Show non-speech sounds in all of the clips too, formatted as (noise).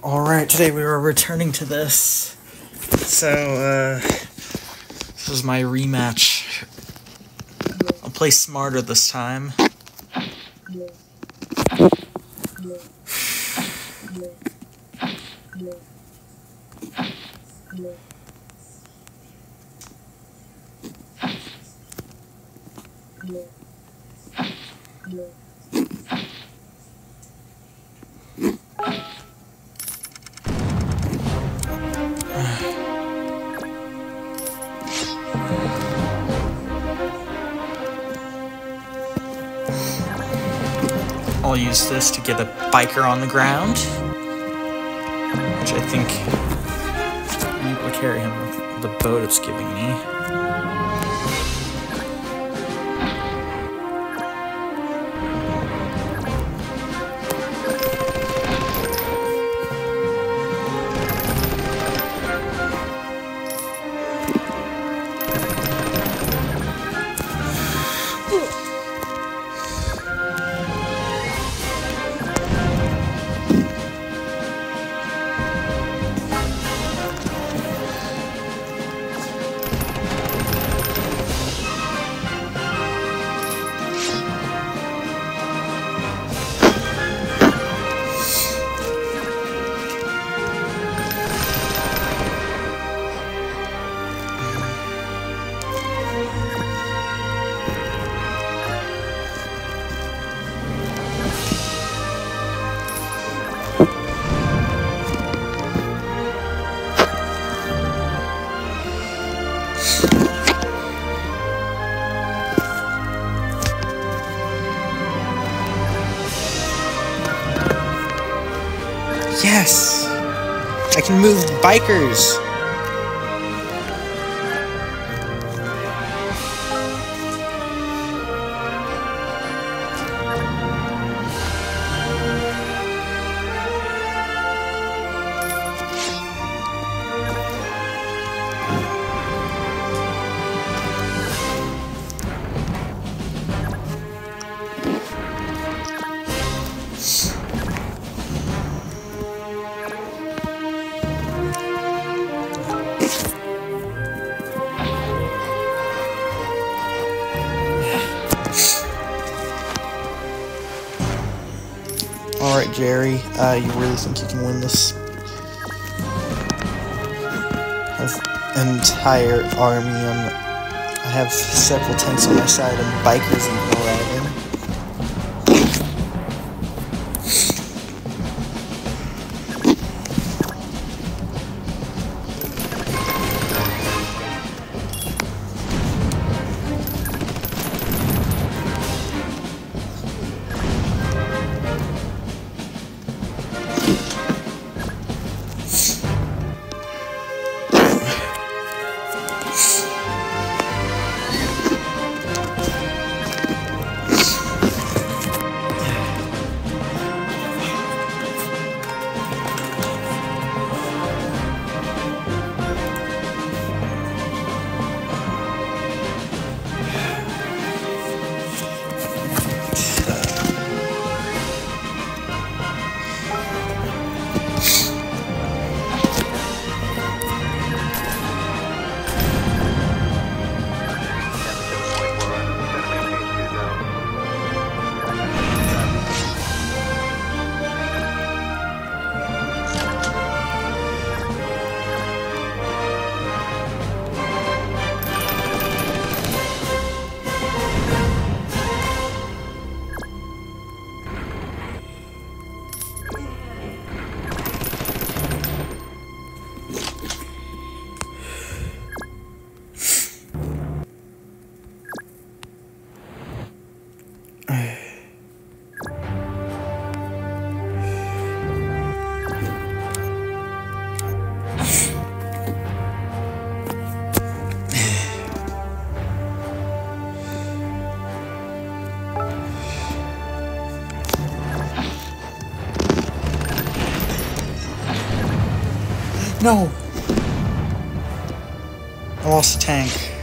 Alright, today we were returning to this. So, uh, this is my rematch. I'll play smarter this time. I'll use this to get a biker on the ground. Which I think able to carry him with the boat it's giving me. I can move bikers! Alright, Jerry, uh, you really think you can win this? Entire army on I have several tanks on my side and bikers even arriving. No! I lost a tank.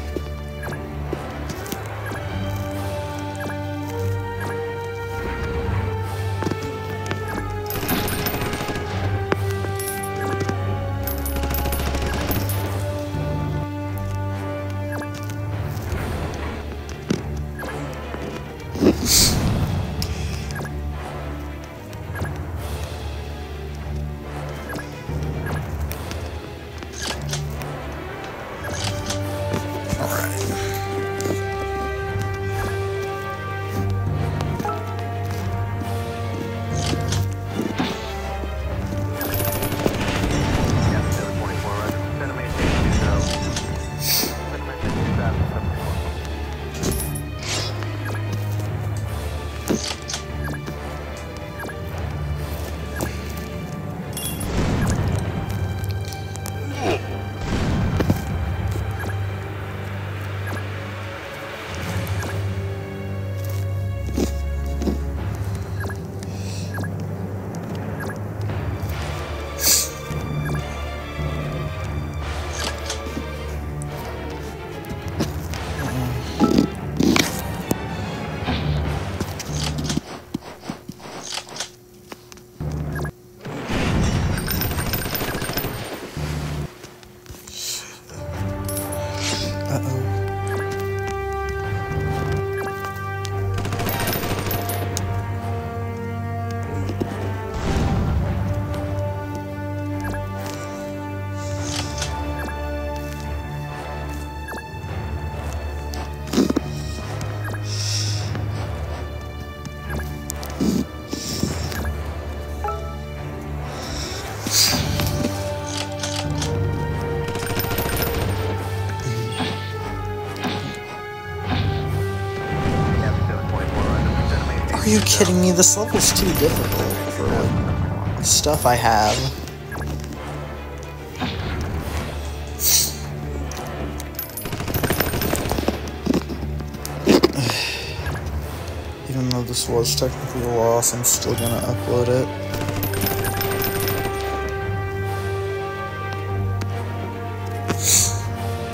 Are you kidding me? This level's too difficult for like, stuff I have. (sighs) Even though this was technically a loss, I'm still gonna upload it.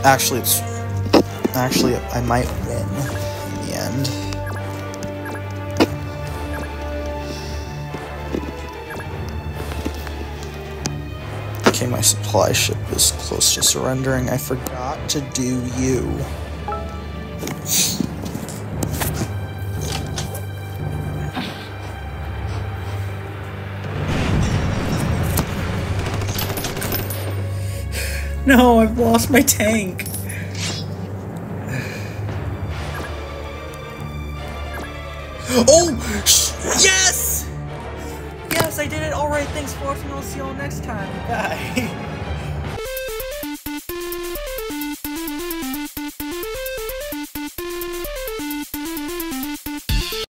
Actually, it's... Actually, I might my supply ship is close to surrendering. I forgot to do you. No, I've lost my tank. Oh! Yes! I did it! Alright, thanks for watching. I'll see you all next time. Bye. (laughs)